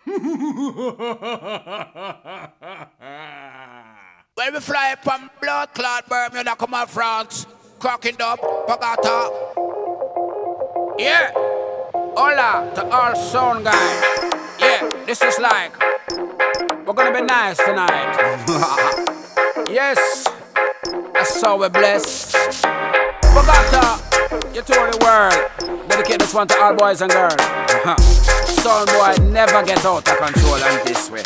when we fly from blood clot Bermuda, come on France, cracking up, Fogata. Yeah. Hola to all sound guys. Yeah, this is like, we're gonna be nice tonight. yes, that's how we're blessed. Fogata, you tour the world. Dedicate this one to all boys and girls. Sound boy never get out of control and this way.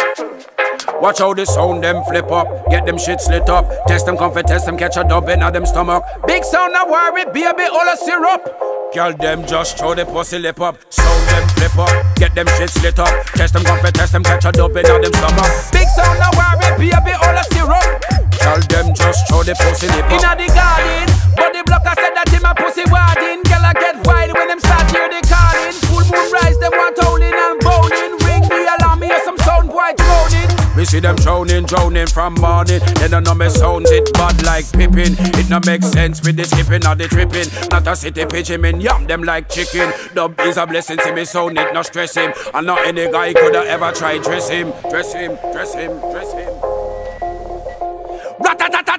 Watch how the sound them flip up, get them shit slit up. Test them comfort, test them catch a dub in them stomach. Big sound, no worry, baby, all a syrup. Girl, them just throw the pussy lip up. Sound them flip up, get them shit slit up. Test them comfort, test them catch a dub in them stomach. Big sound, no worry, baby, all a syrup. Girl, them just throw the pussy lip up. Inna the garden, the blocker said that him a pussy warding. See them drowning, drowning from morning. Then I know me sounds it bad like pippin. It no make sense with the skipping or the tripping. Not a city pigeon, men yam them like chicken. Dub is a blessing, see me sound it, no stress him. And not any guy coulda ever try dress him, dress him, dress him, dress him. Ratatatata,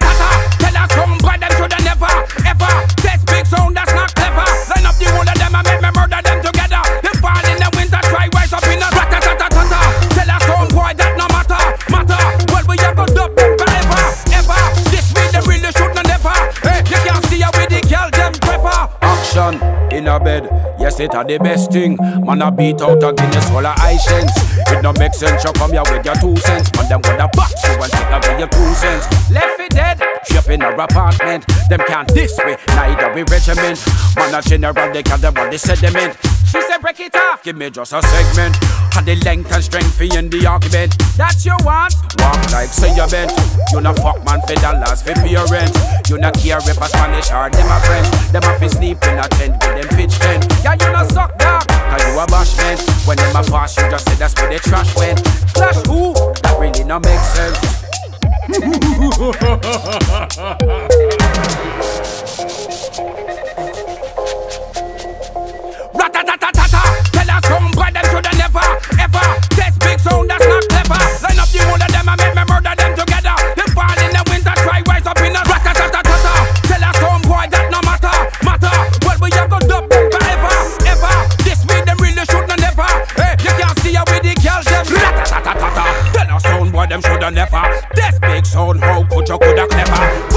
yes it a the best thing. Man a beat out a Guinness full of high cents. It no make sense, you come here with your two cents. Man them wanna box you and take away your two cents. Left it dead, ship in our apartment. Them can't this way, neither we regiment. Man a general, they can't want the sediment. She said break it off, give me just a segment. Had the length and strength in the argument. That you want? Walk like say you bent. You not fuck man for dollars for your rent. You not care if a Spanish or them a French. Them a fi sleep in a tent with them When them a pass, you just say that's where the trash went. Clash who? That really not make sense. them shoulda never. Test big sound, how could you coulda clever?